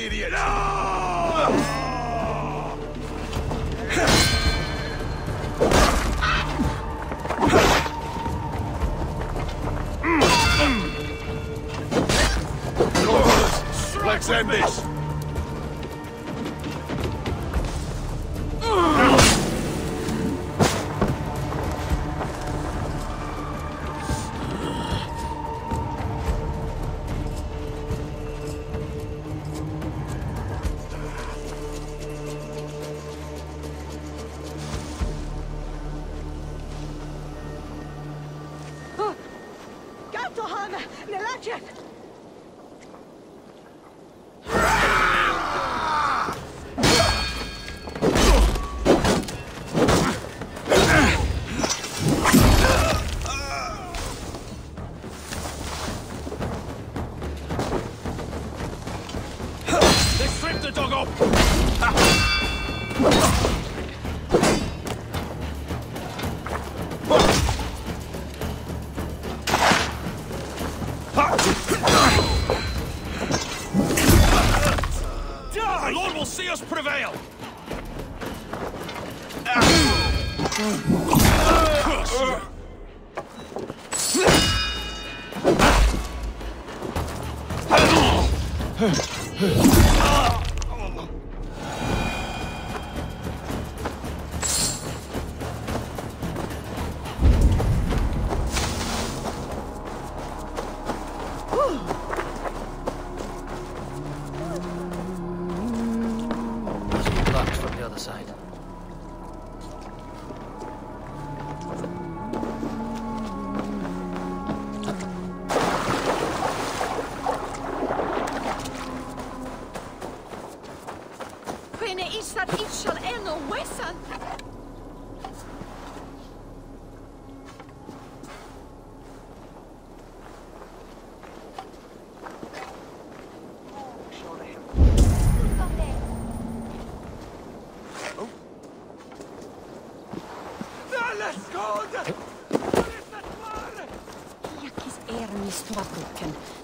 idiot! Let's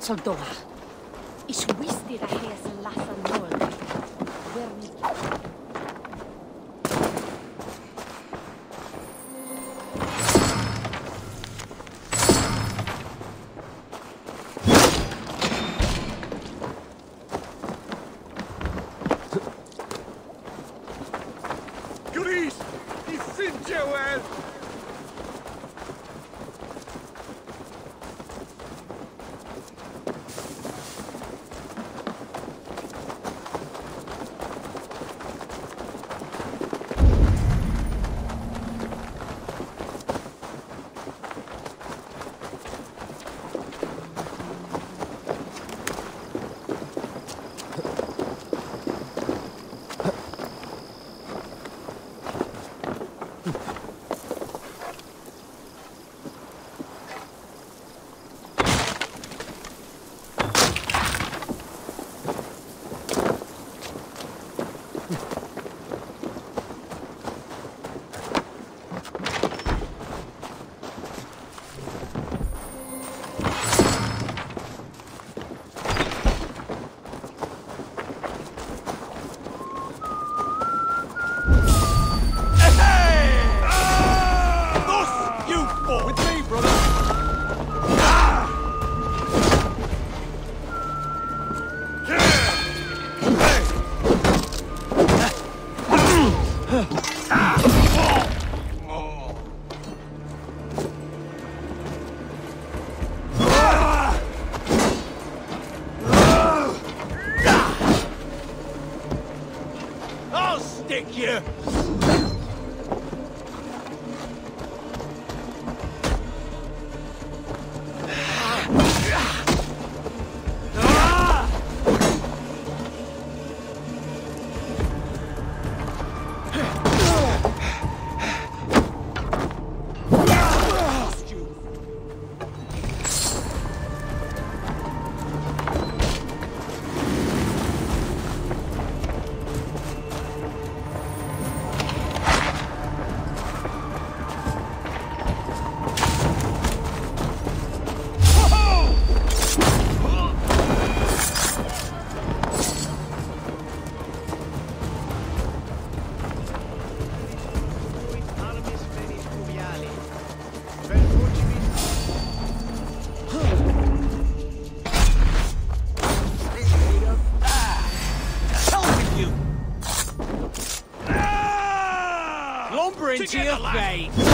soldowa. Into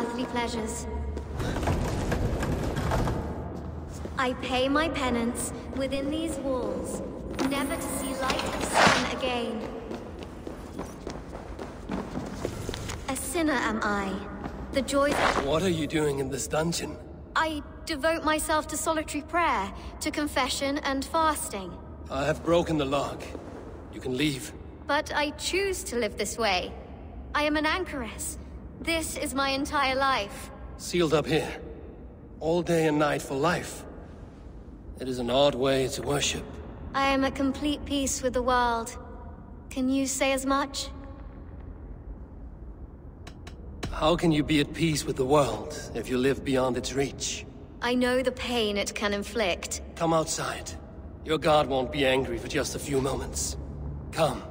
earthly pleasures. I pay my penance within these walls, never to see light of sun again. A sinner am I. The joys What are you doing in this dungeon? I devote myself to solitary prayer, to confession and fasting. I have broken the lock. You can leave. But I choose to live this way. I am an anchoress. This is my entire life. Sealed up here. All day and night for life. It is an odd way to worship. I am at complete peace with the world. Can you say as much? How can you be at peace with the world if you live beyond its reach? I know the pain it can inflict. Come outside. Your god won't be angry for just a few moments. Come.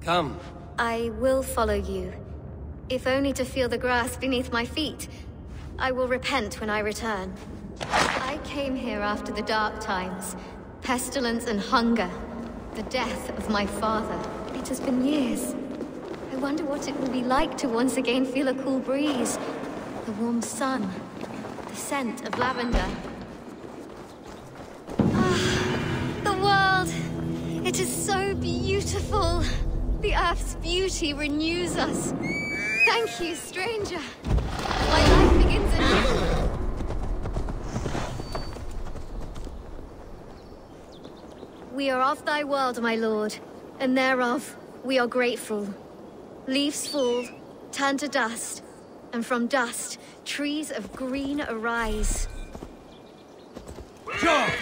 Come. I will follow you. If only to feel the grass beneath my feet. I will repent when I return. I came here after the dark times. Pestilence and hunger. The death of my father. It has been years. I wonder what it will be like to once again feel a cool breeze. The warm sun. The scent of lavender. Ah, the world. It is so beautiful. The Earth's beauty renews us. Thank you, stranger. My life begins anew. We are of thy world, my lord, and thereof we are grateful. Leaves fall, turn to dust, and from dust trees of green arise. Jump!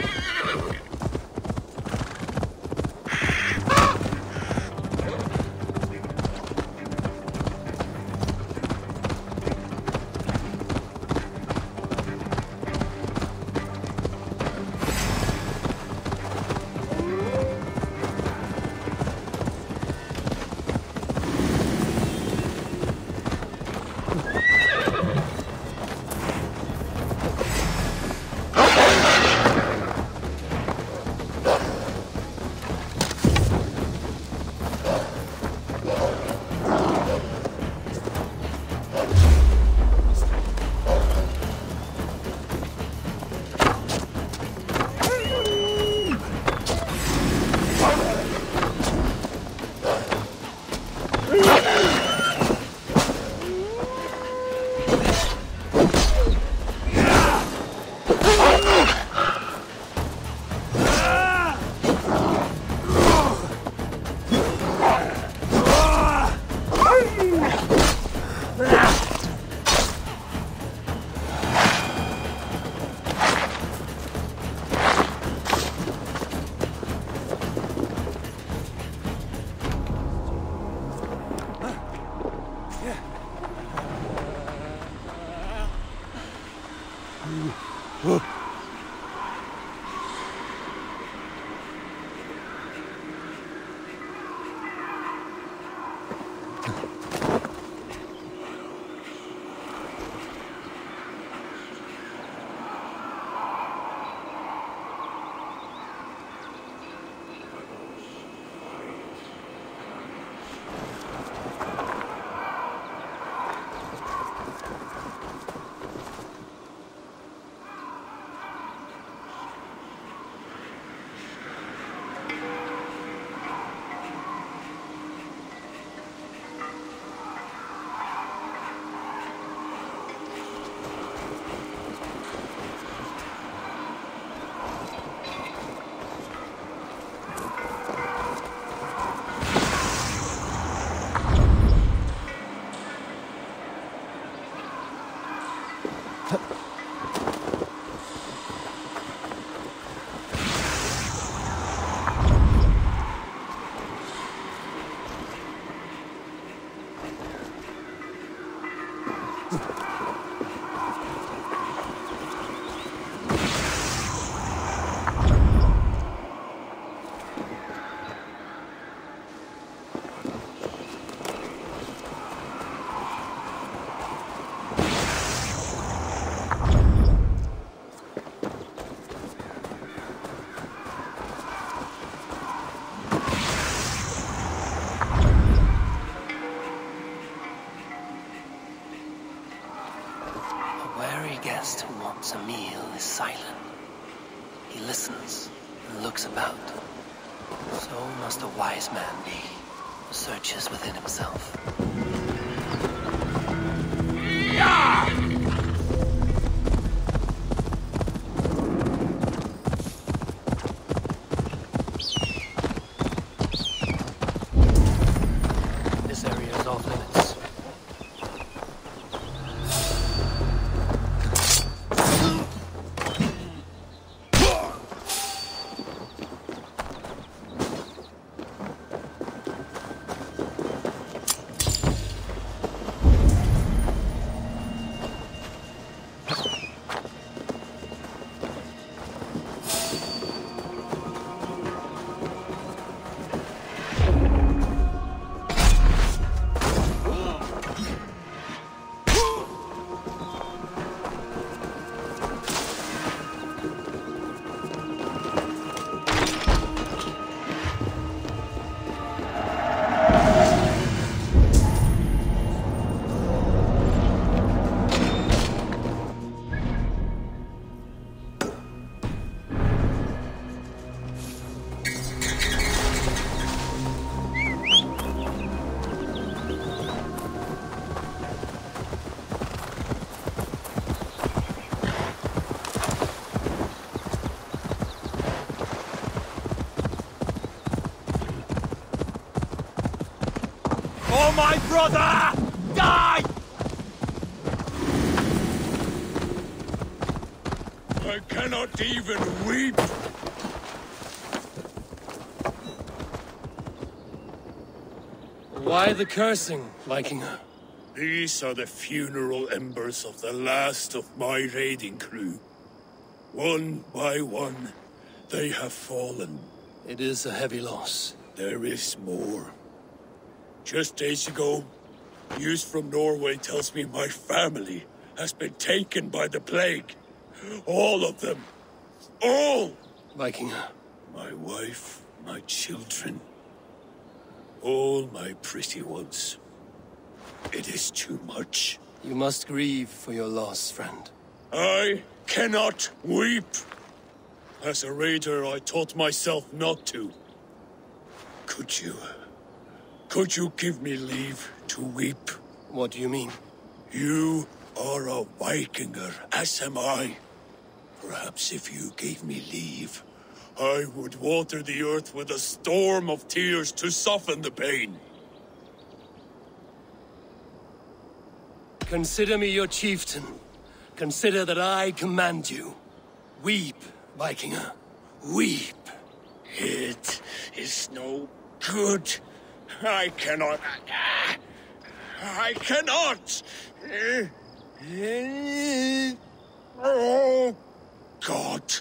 Brother! Die! I cannot even weep. Why the cursing, Vikinger? These are the funeral embers of the last of my raiding crew. One by one, they have fallen. It is a heavy loss. There is more. Just days ago, news from Norway tells me my family has been taken by the plague. All of them. All! Vikinger, My wife, my children. All my pretty ones. It is too much. you must grieve for your loss, friend. I cannot weep. As a raider, I taught myself not to. Could you... Could you give me leave to weep? What do you mean? You are a Vikinger, as am I. Perhaps if you gave me leave, I would water the earth with a storm of tears to soften the pain. Consider me your chieftain. Consider that I command you. Weep, Vikinger. Weep. It is no good. I cannot. I cannot. Oh, God.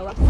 So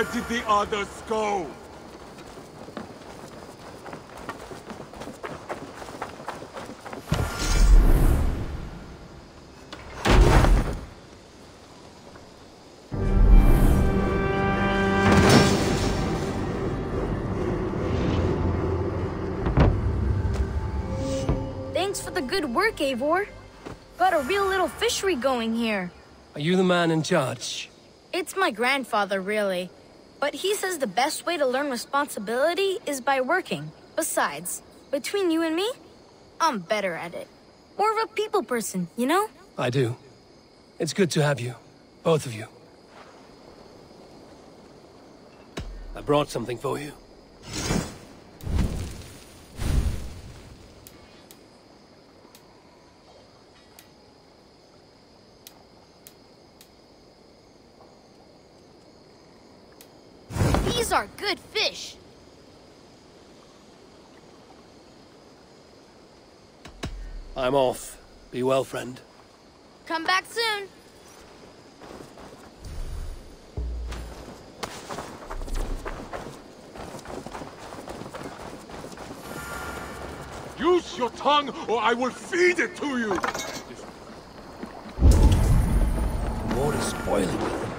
Where did the others go? Thanks for the good work, Eivor. Got a real little fishery going here. Are you the man in charge? It's my grandfather, really. But he says the best way to learn responsibility is by working. Besides, between you and me, I'm better at it. More of a people person, you know? I do. It's good to have you. Both of you. I brought something for you. These are good fish. I'm off. Be well, friend. Come back soon. Use your tongue, or I will feed it to you! Water's spoiling.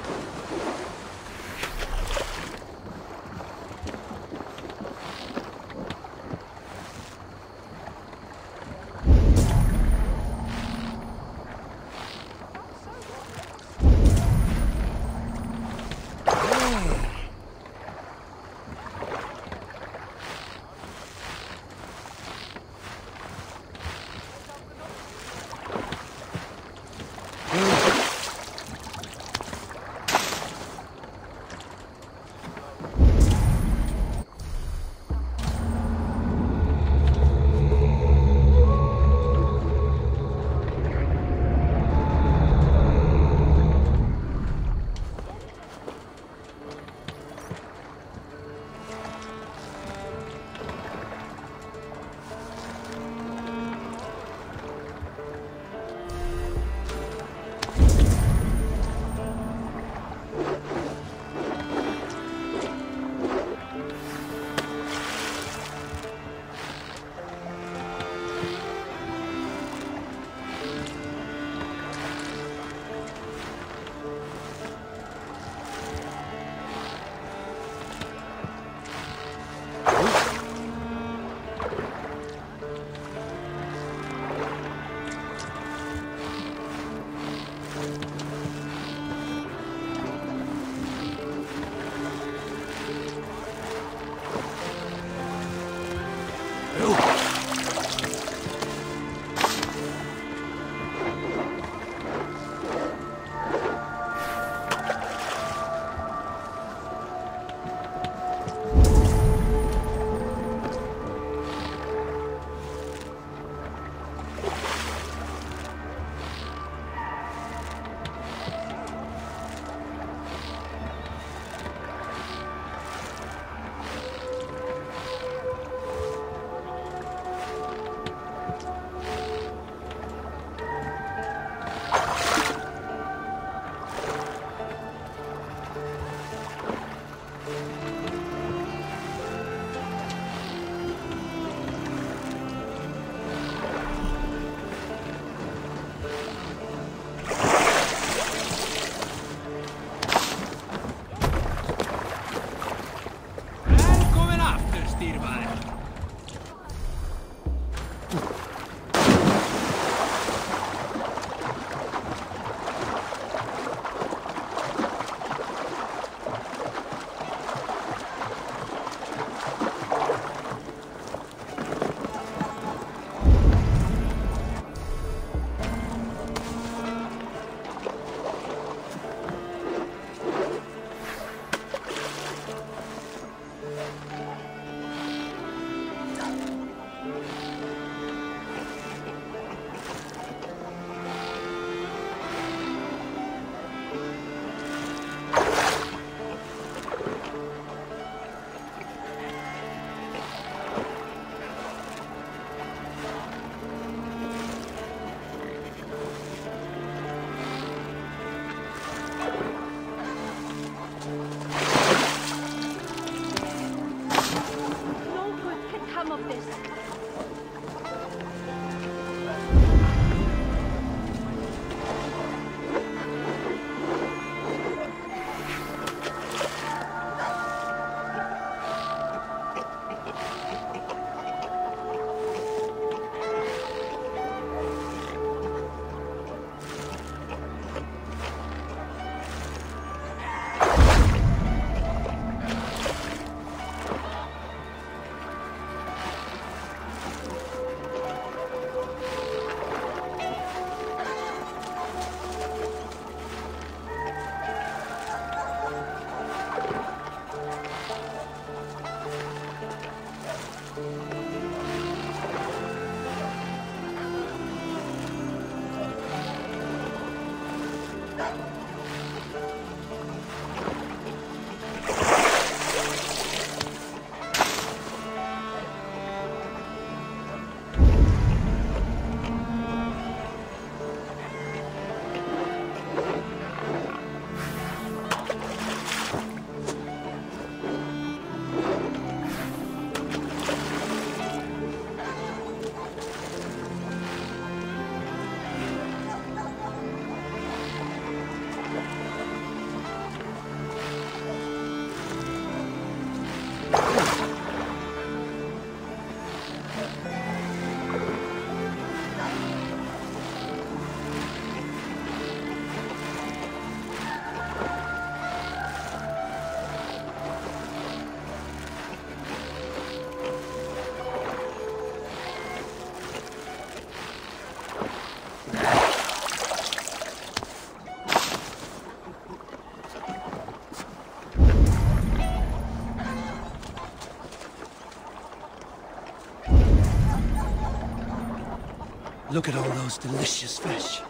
Look at all those delicious fish.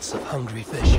Lots of hungry fish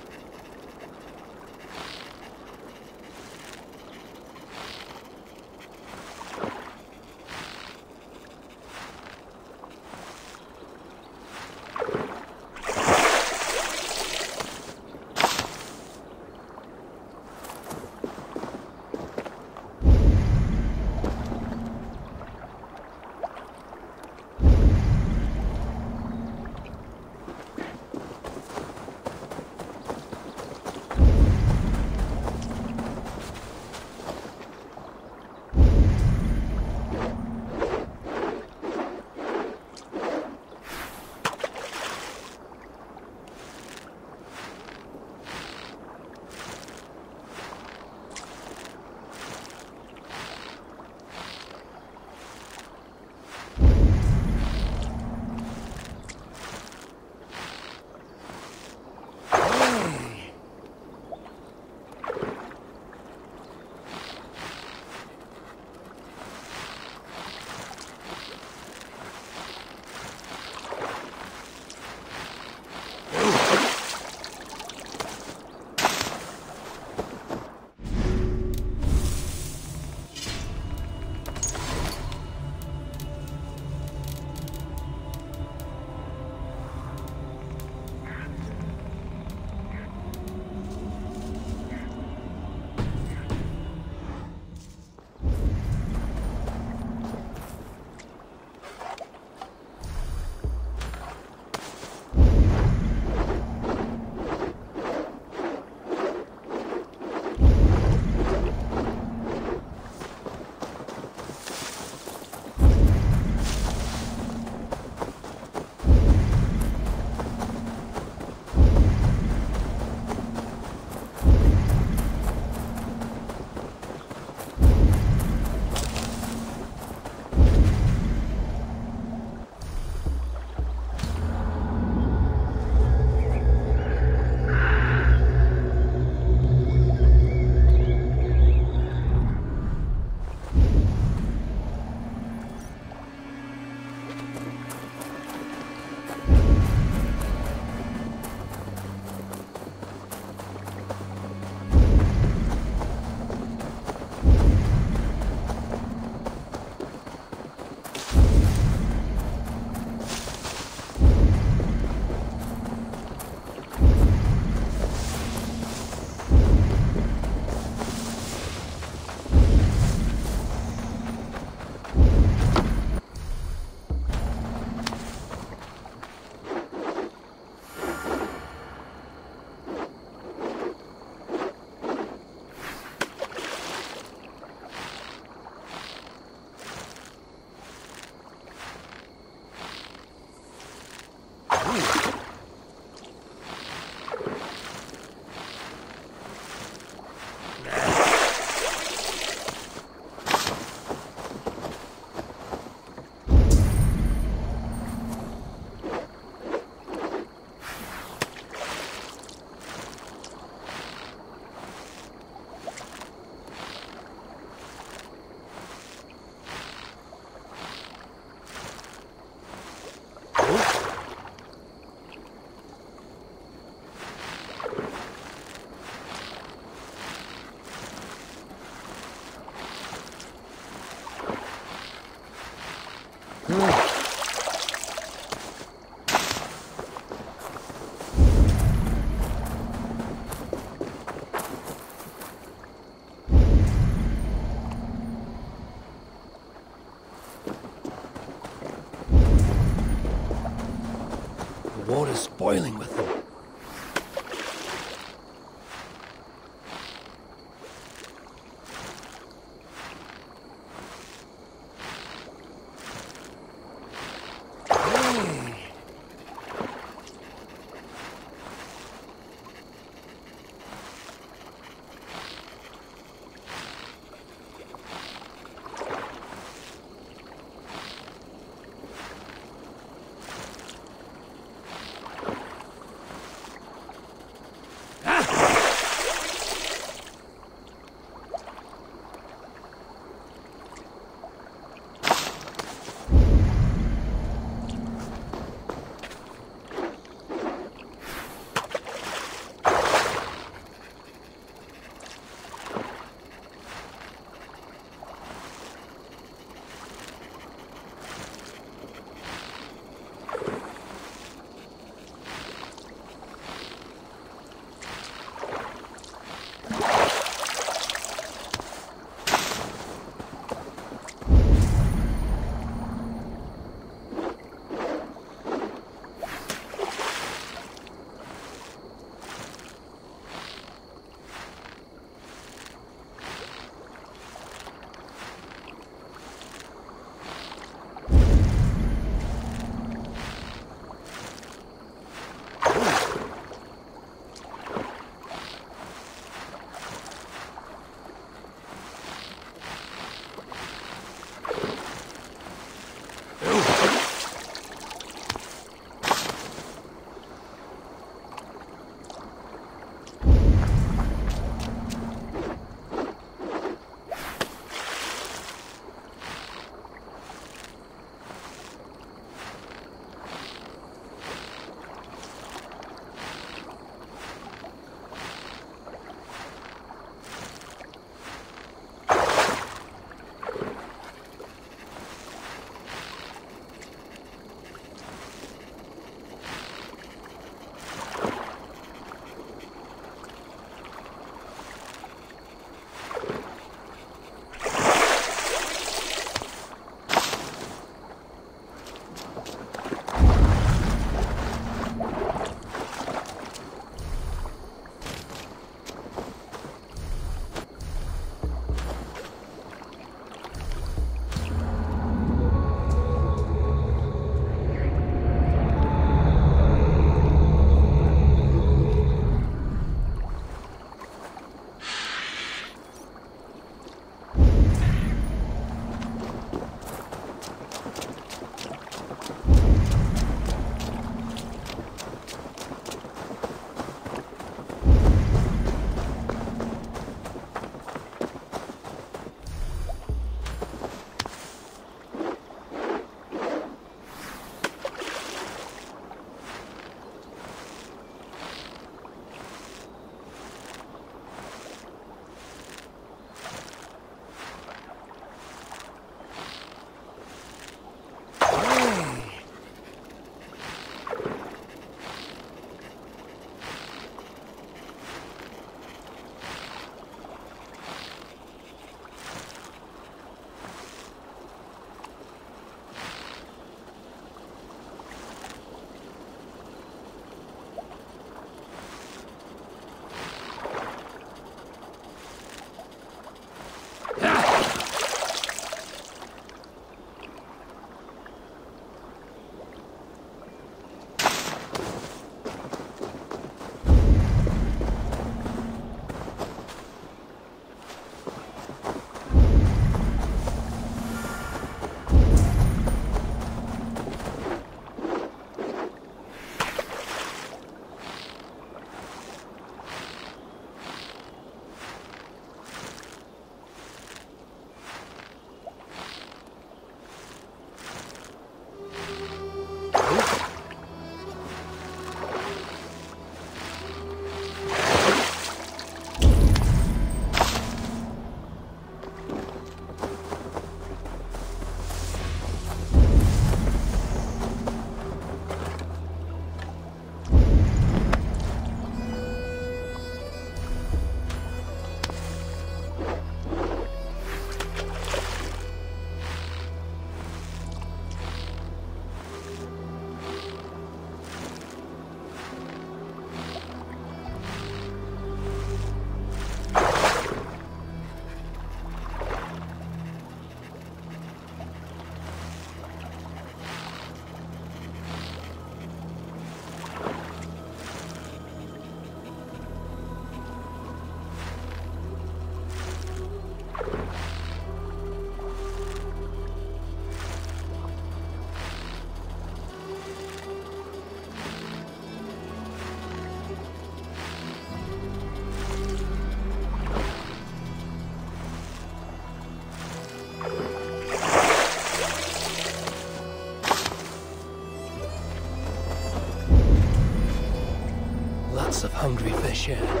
hungry for.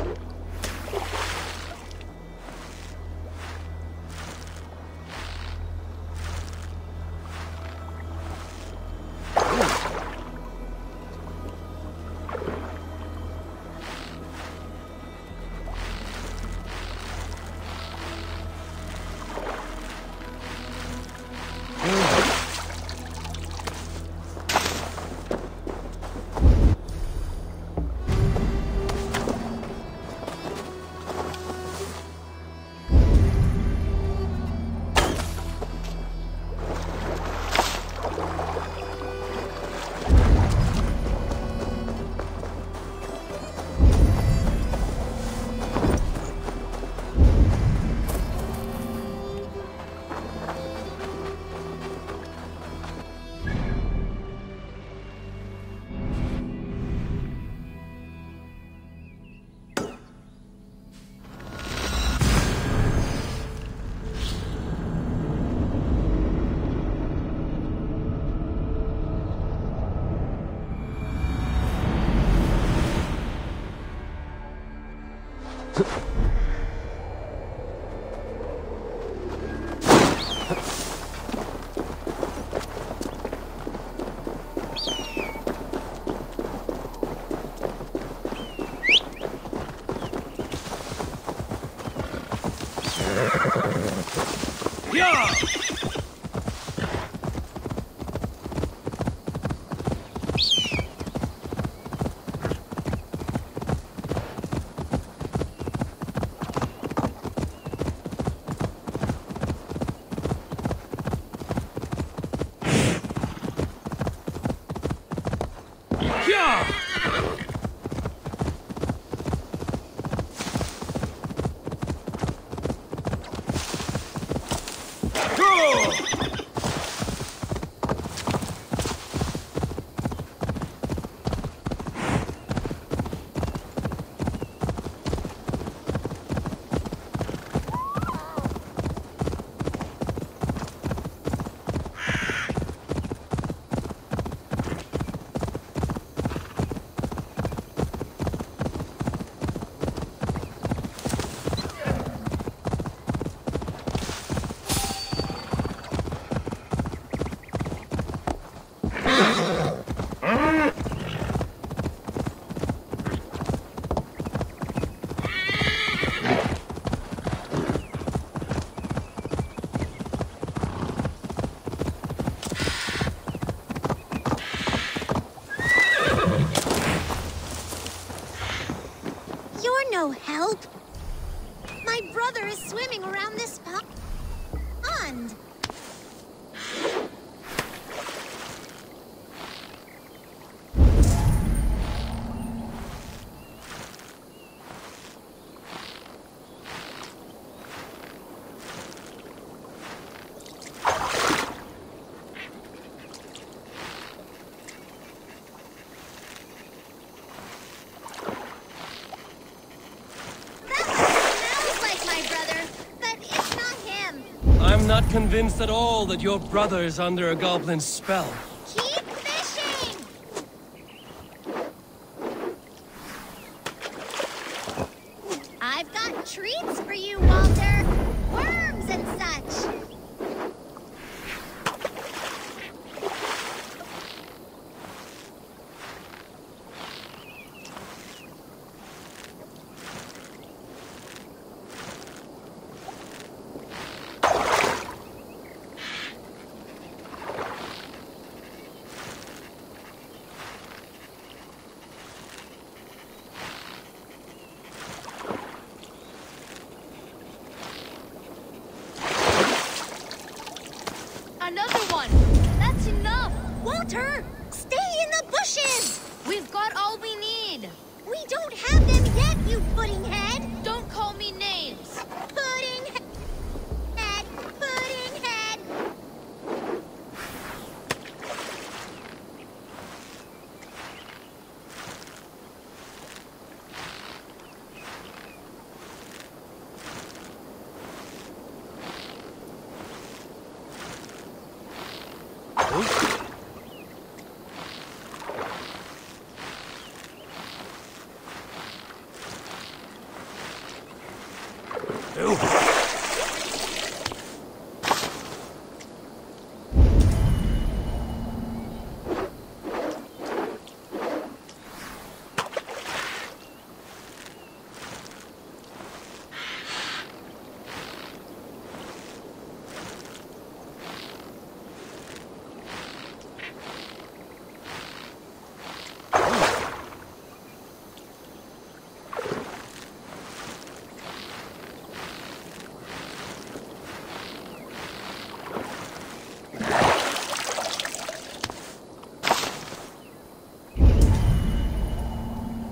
convinced at all that your brother is under a goblin's spell.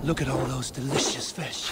Look at all those delicious fish.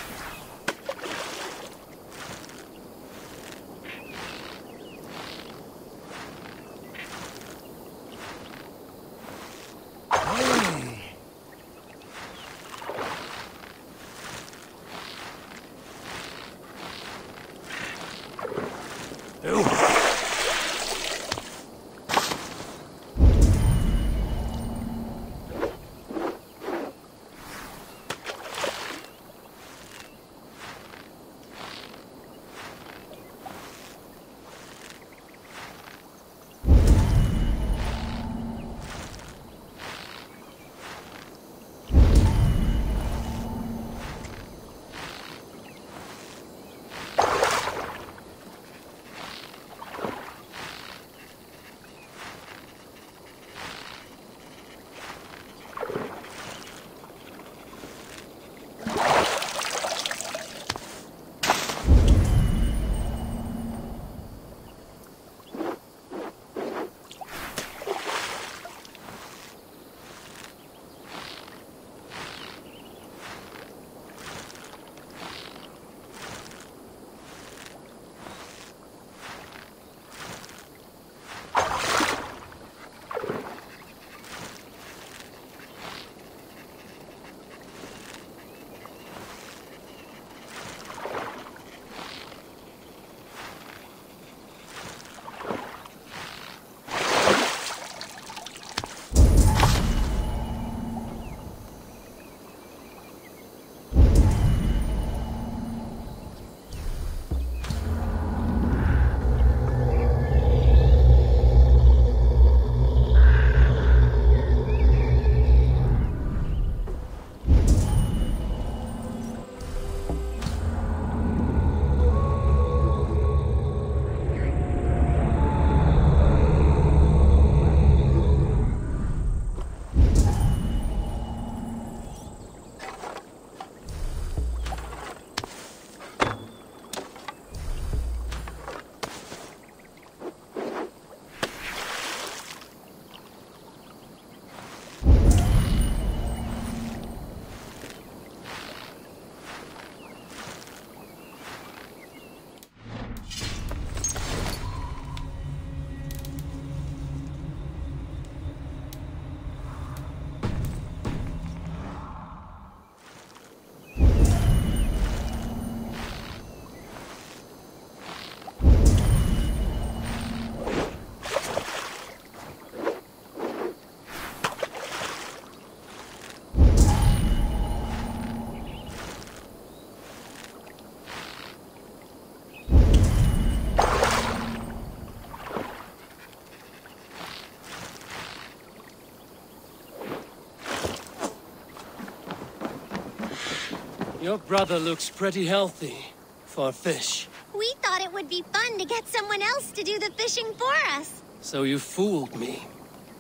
Your brother looks pretty healthy for a fish. We thought it would be fun to get someone else to do the fishing for us. So you fooled me.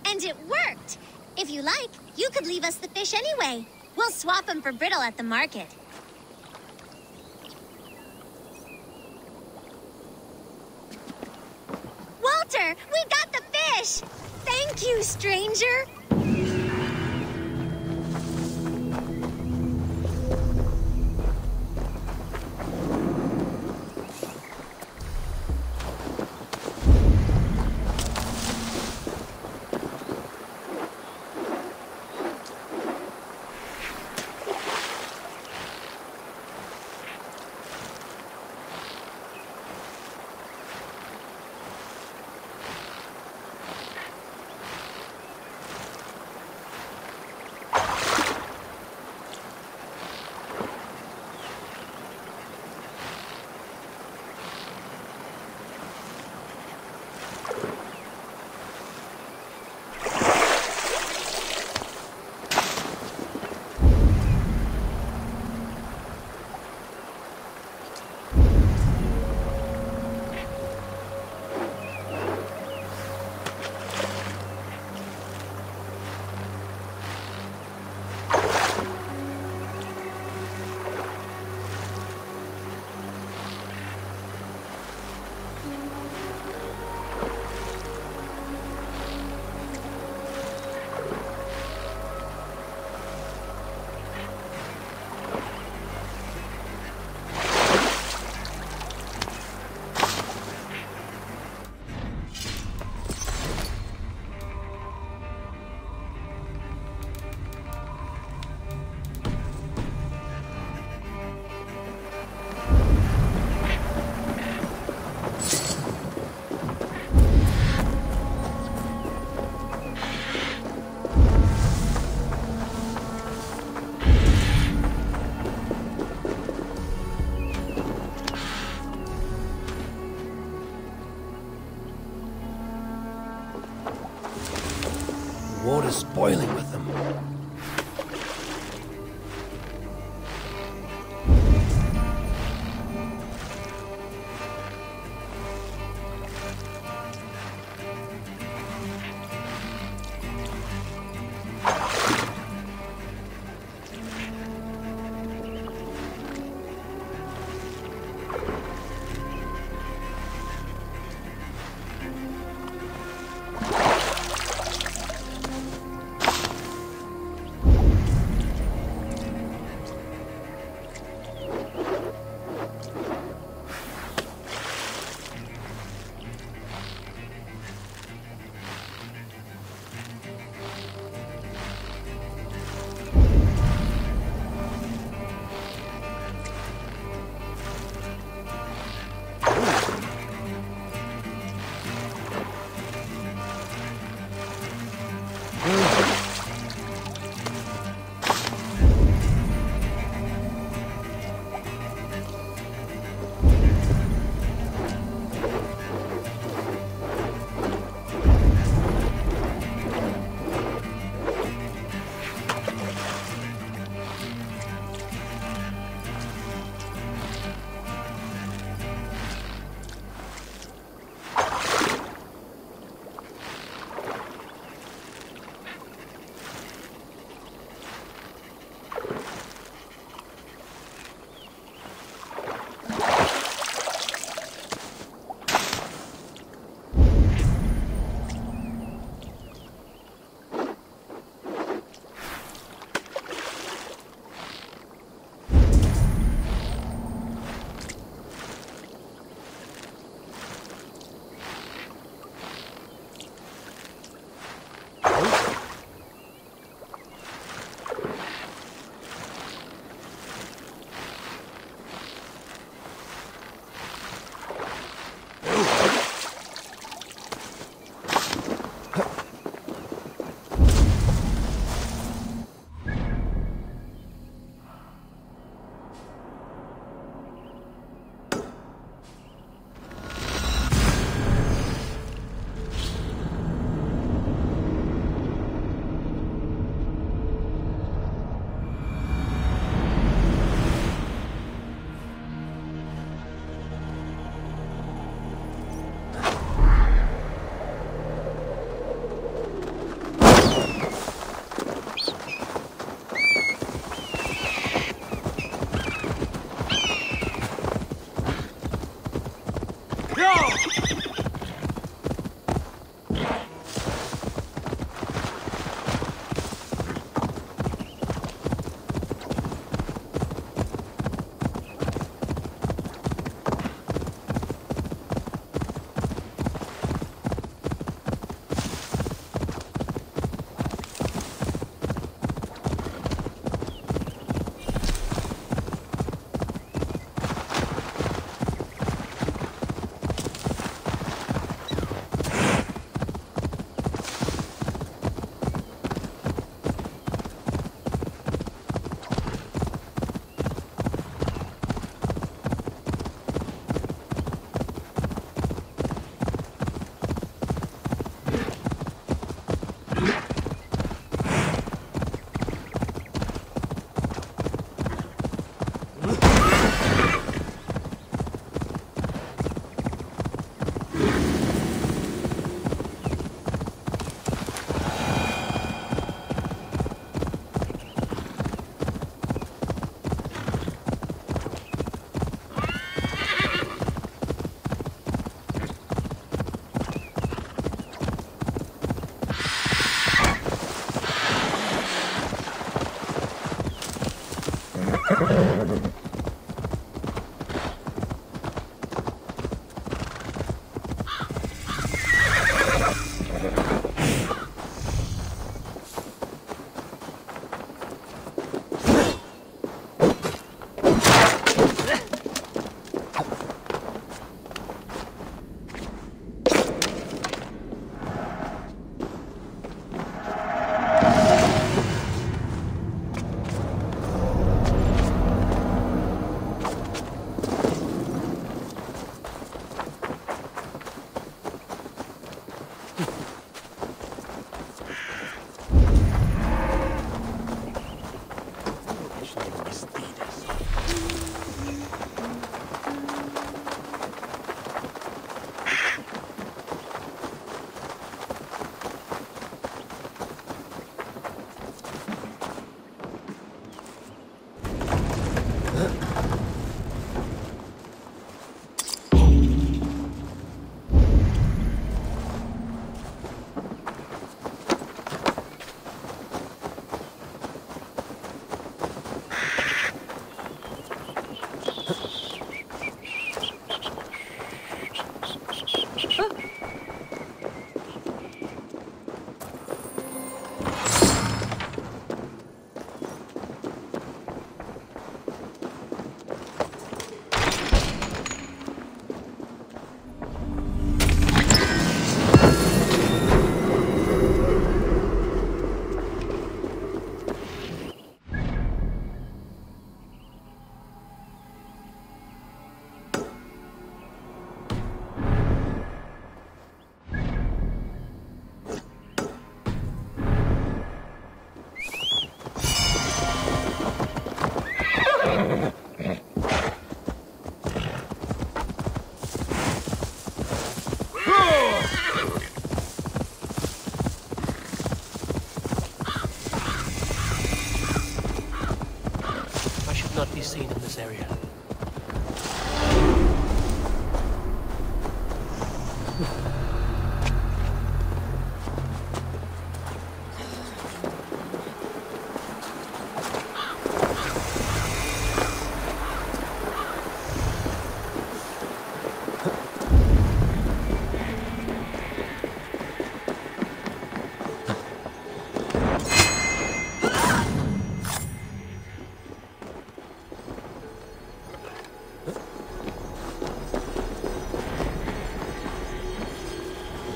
And it worked. If you like, you could leave us the fish anyway. We'll swap them for brittle at the market. Walter, we got the fish! Thank you, stranger!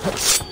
Huh.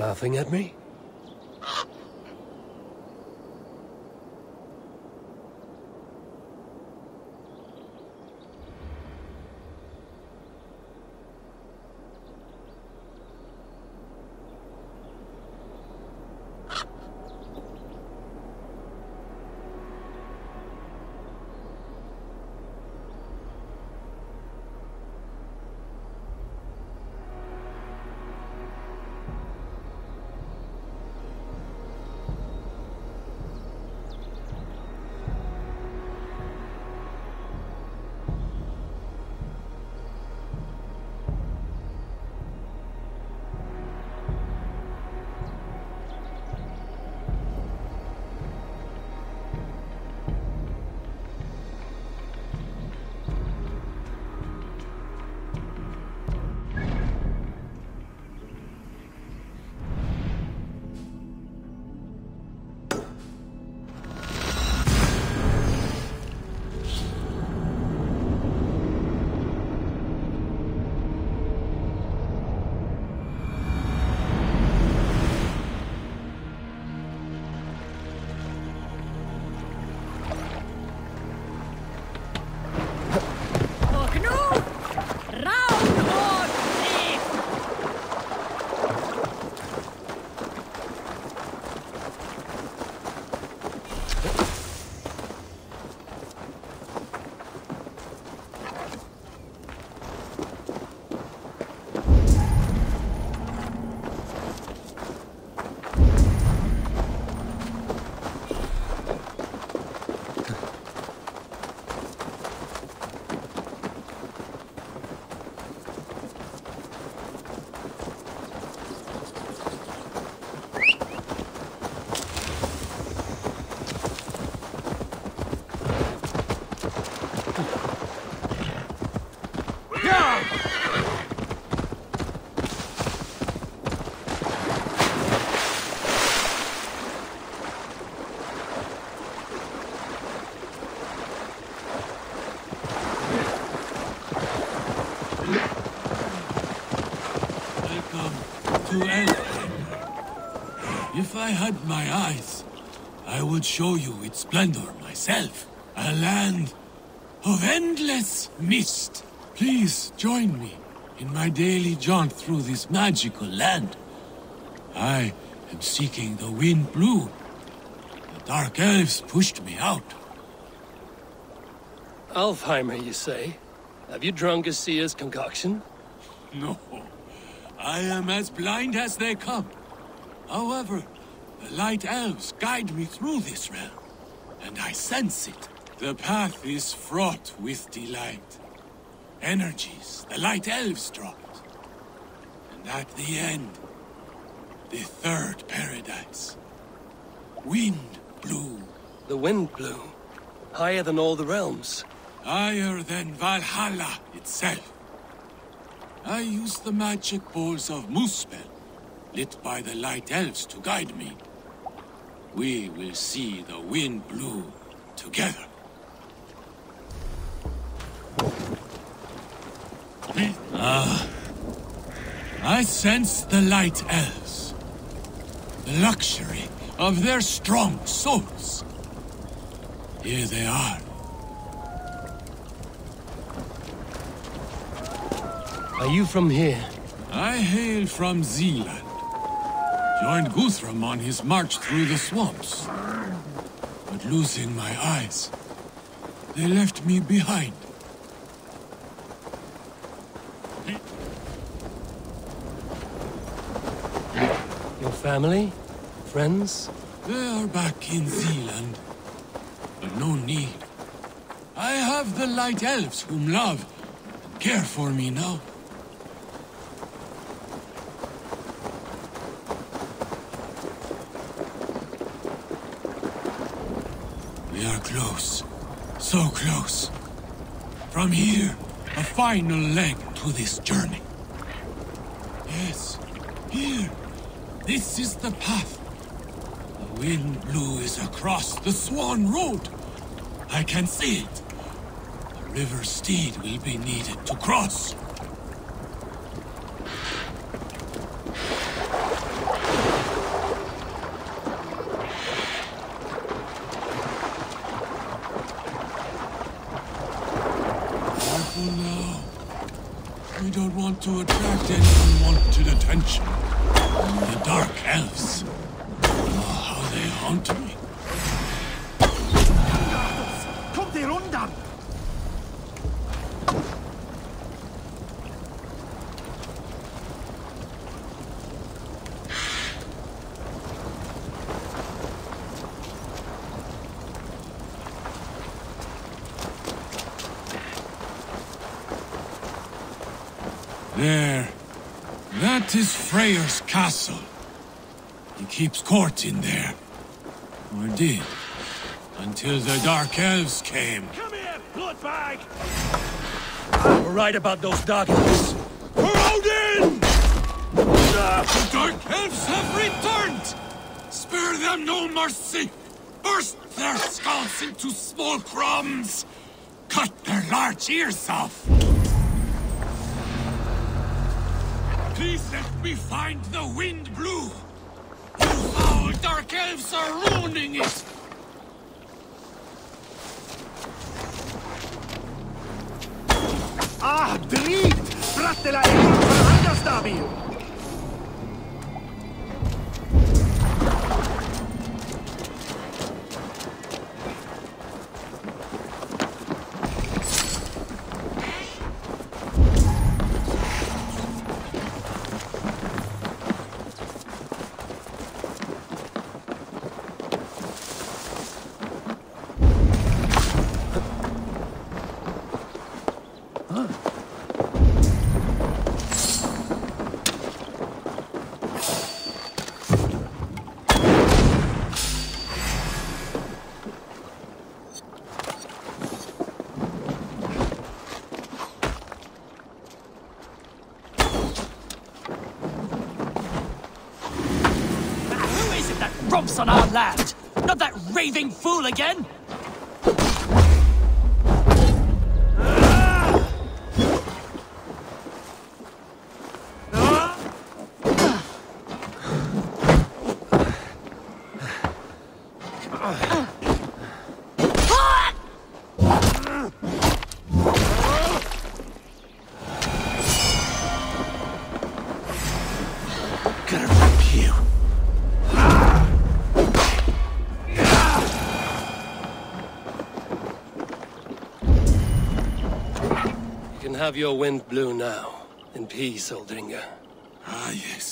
Laughing at me? I had my eyes, I would show you its splendor myself. A land of endless mist. Please join me in my daily jaunt through this magical land. I am seeking the wind blue. The dark elves pushed me out. Alfheimer, you say? Have you drunk Asia's concoction? No, I am as blind as they come. However, the light elves guide me through this realm, and I sense it. The path is fraught with delight. Energies the light elves dropped. And at the end, the third paradise. Wind blew. The wind blew. Higher than all the realms. Higher than Valhalla itself. I used the magic balls of Muspel, lit by the light elves to guide me. We will see the wind blue together. Ah, I sense the light elves. The luxury of their strong souls. Here they are. Are you from here? I hail from Zealand. Joined Guthrum on his march through the swamps. But losing my eyes, they left me behind. Your family? Friends? They are back in Zealand. But no need. I have the Light Elves whom love and care for me now. We are close. So close. From here, a final leg to this journey. Yes, here. This is the path. The wind blue is across the Swan Road. I can see it. The river steed will be needed to cross. to attract any unwanted attention. The Dark Elves. Oh, how they haunt me. Kommt ihr runter! There. That is castle. He keeps court in there. Or did. Until the Dark Elves came. Come here, bloodbag! We're right about those Dark Elves. For Odin! Ah! The Dark Elves have returned! Spare them no mercy! Burst their skulls into small crumbs! Cut their large ears off! Please let me find the wind blue! You foul Dark Elves are ruining it! Ah, drygt! Sprattela again? Have your wind blew now. In peace, Aldringa. Ah, yes.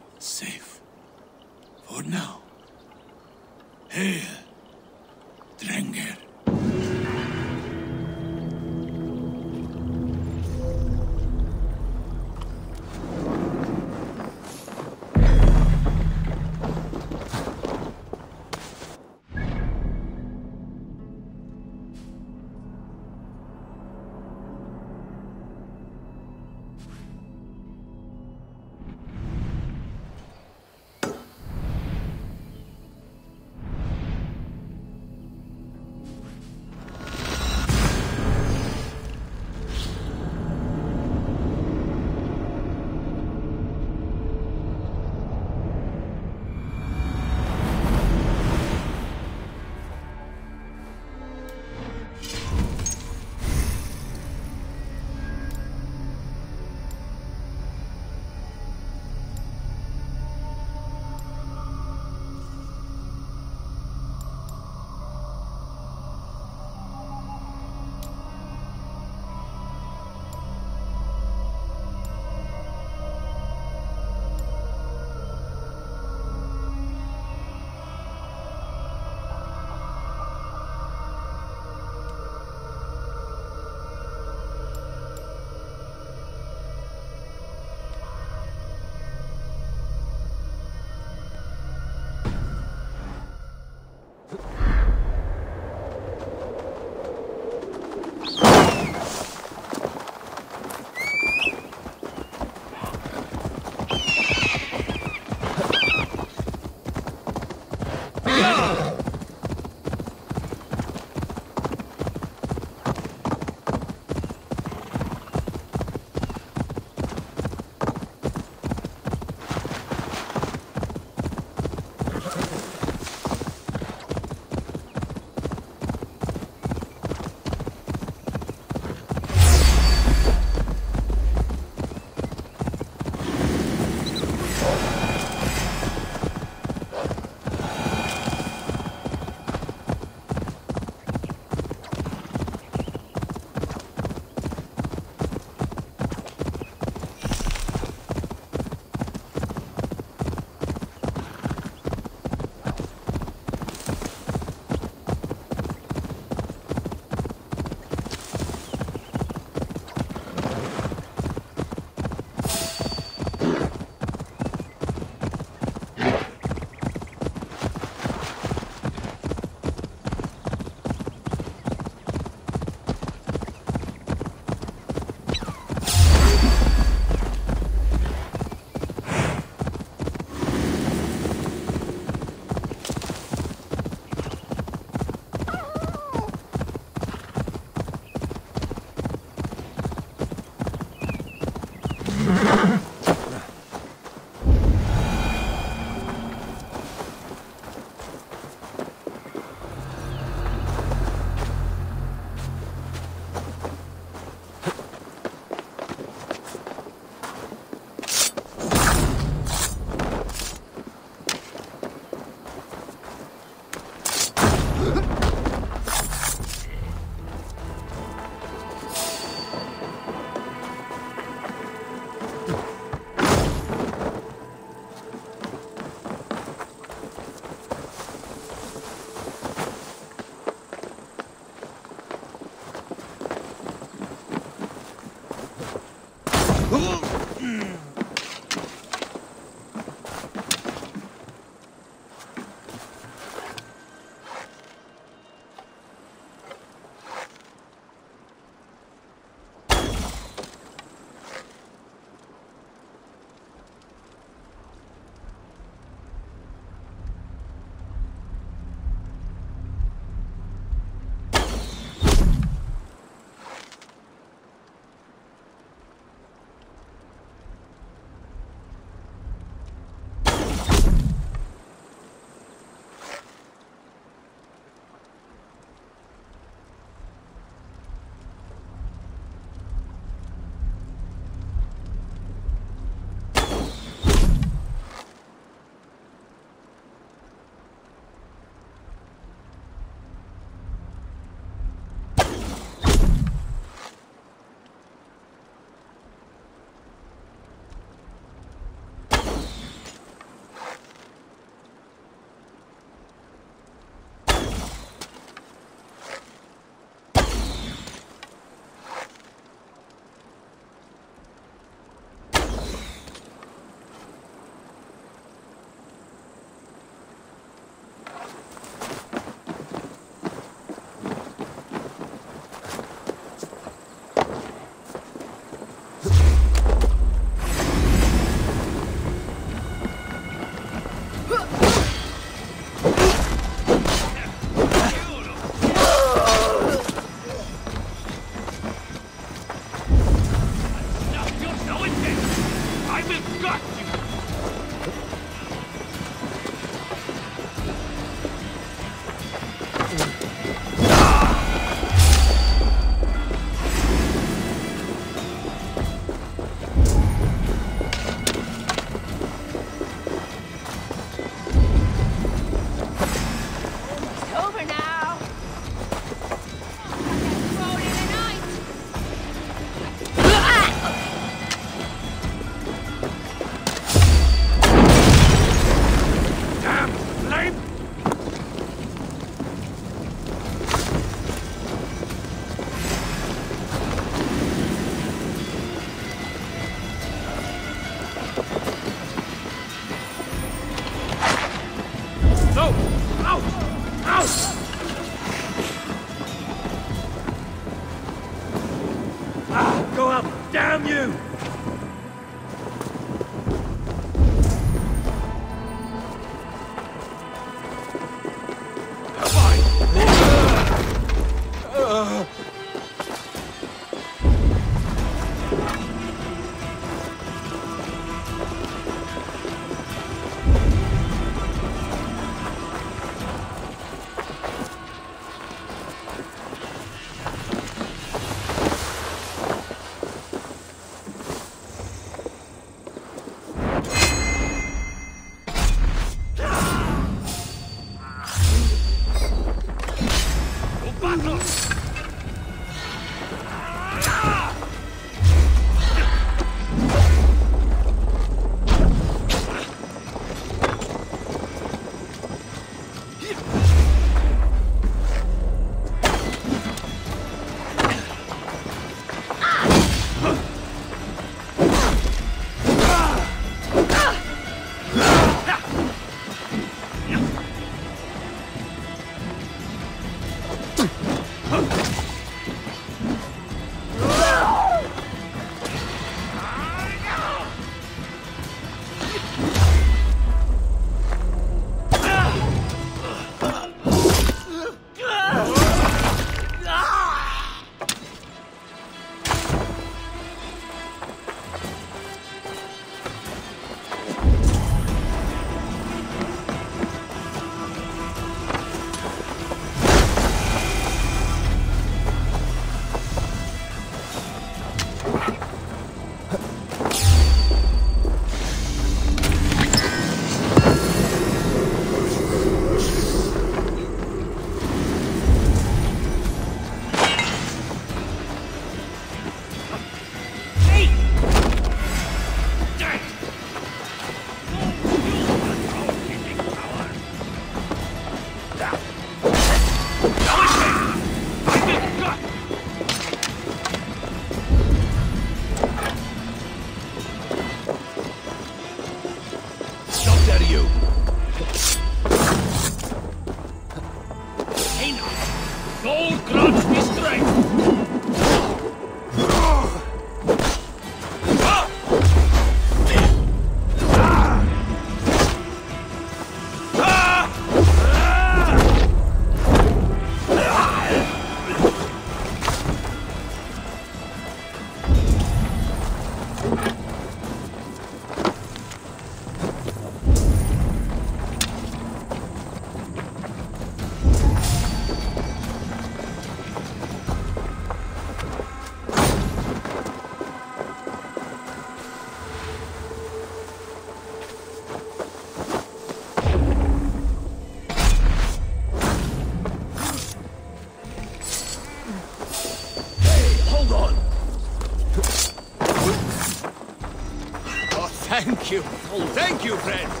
Thank you! Oh, thank you, friend!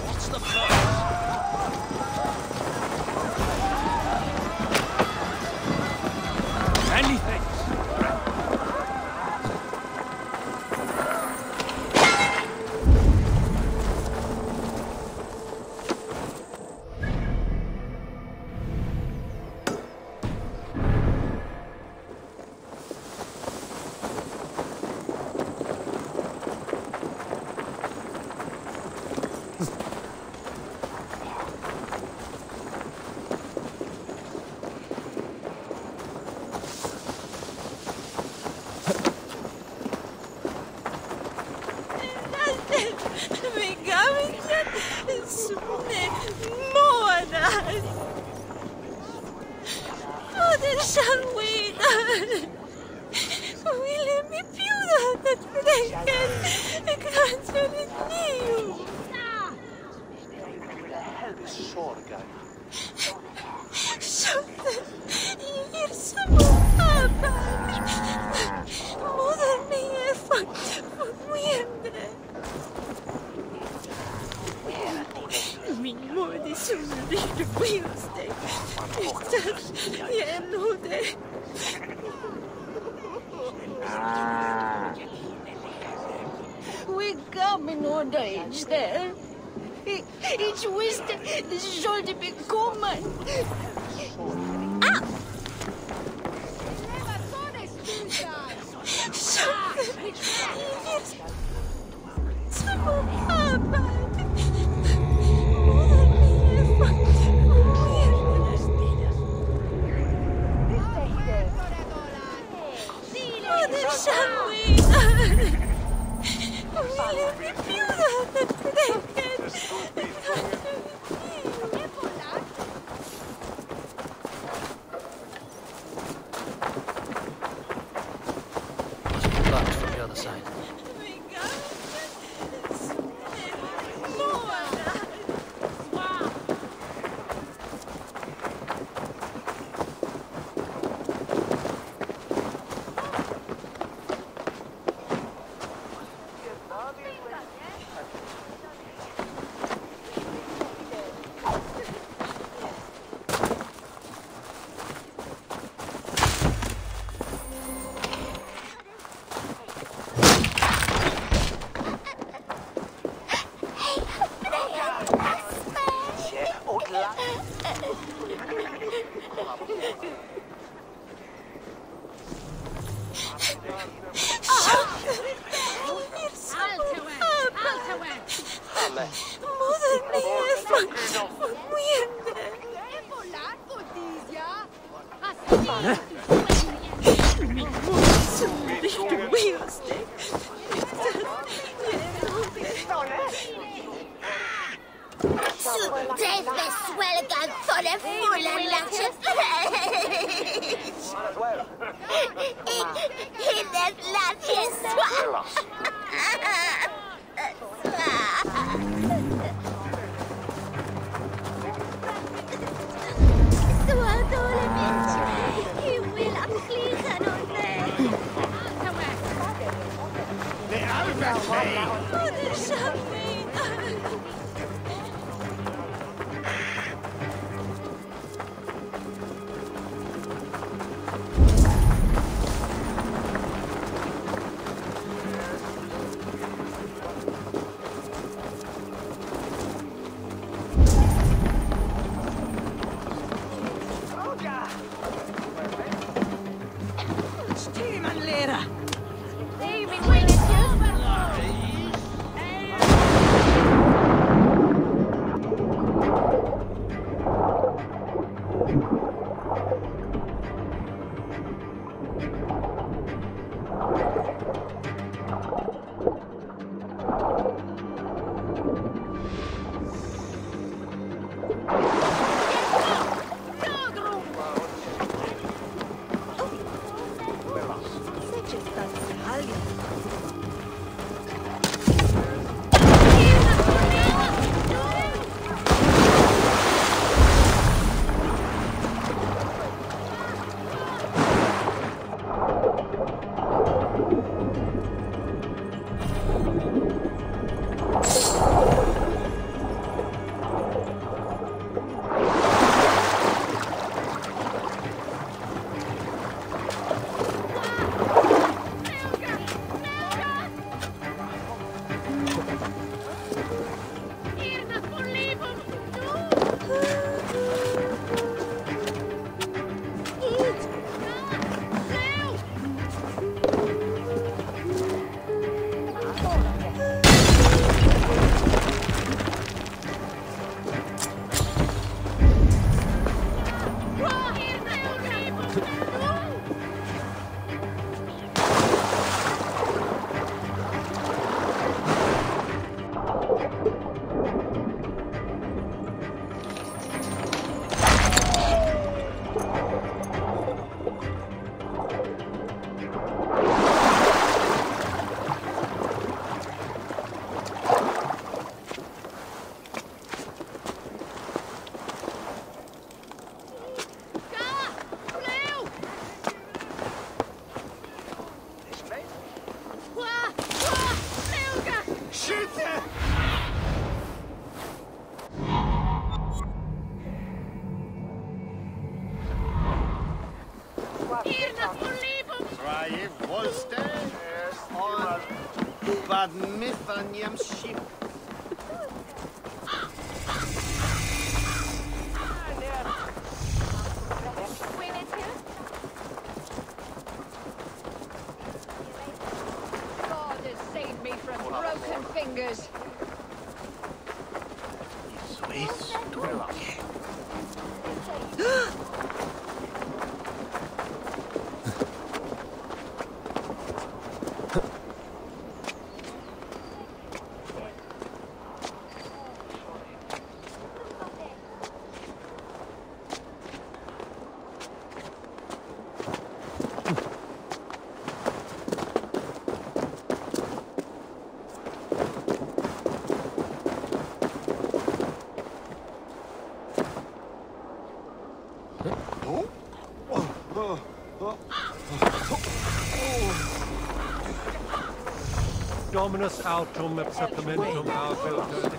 Dominus autum et septimentum autem